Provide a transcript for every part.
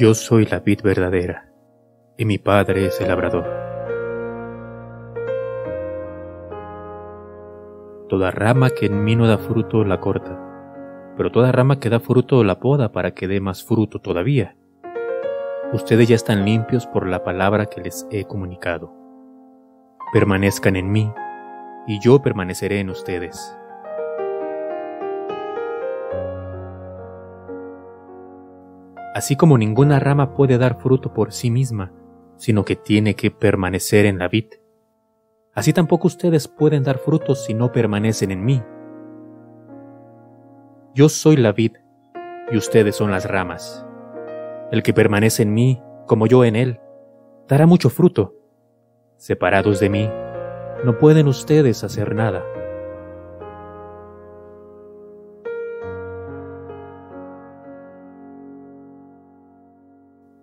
Yo soy la vid verdadera, y mi Padre es el labrador. Toda rama que en mí no da fruto la corta, pero toda rama que da fruto la poda para que dé más fruto todavía. Ustedes ya están limpios por la palabra que les he comunicado. Permanezcan en mí, y yo permaneceré en ustedes. Así como ninguna rama puede dar fruto por sí misma, sino que tiene que permanecer en la vid, así tampoco ustedes pueden dar frutos si no permanecen en mí. Yo soy la vid, y ustedes son las ramas. El que permanece en mí, como yo en él, dará mucho fruto. Separados de mí, no pueden ustedes hacer nada.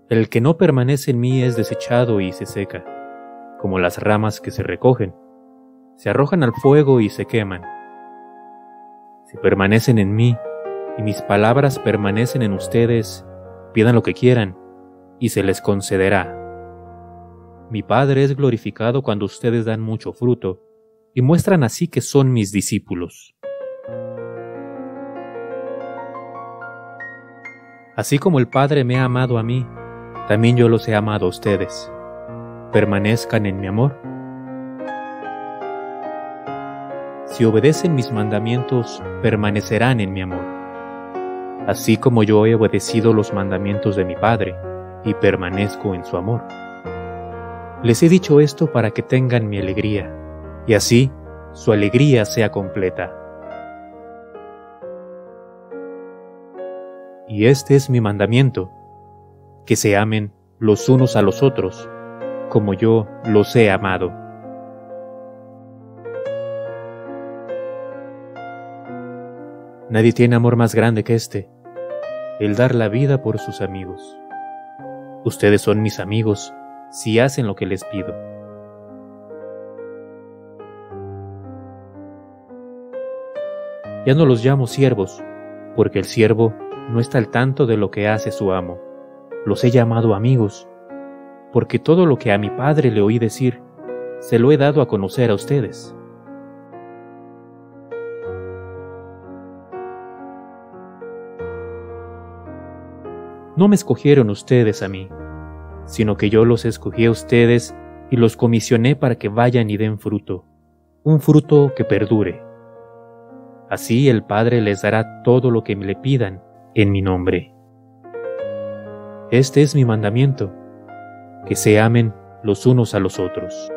El que no permanece en mí es desechado y se seca, como las ramas que se recogen, se arrojan al fuego y se queman. Si permanecen en mí y mis palabras permanecen en ustedes, pidan lo que quieran y se les concederá. Mi Padre es glorificado cuando ustedes dan mucho fruto y muestran así que son mis discípulos. Así como el Padre me ha amado a mí, también yo los he amado a ustedes. Permanezcan en mi amor. Si obedecen mis mandamientos, permanecerán en mi amor. Así como yo he obedecido los mandamientos de mi Padre y permanezco en su amor. Les he dicho esto para que tengan mi alegría, y así su alegría sea completa. Y este es mi mandamiento, que se amen los unos a los otros, como yo los he amado. Nadie tiene amor más grande que este, el dar la vida por sus amigos. Ustedes son mis amigos si hacen lo que les pido. Ya no los llamo siervos, porque el siervo no está al tanto de lo que hace su amo los he llamado amigos, porque todo lo que a mi padre le oí decir, se lo he dado a conocer a ustedes. No me escogieron ustedes a mí, sino que yo los escogí a ustedes y los comisioné para que vayan y den fruto, un fruto que perdure. Así el Padre les dará todo lo que le pidan en mi nombre. Este es mi mandamiento, que se amen los unos a los otros.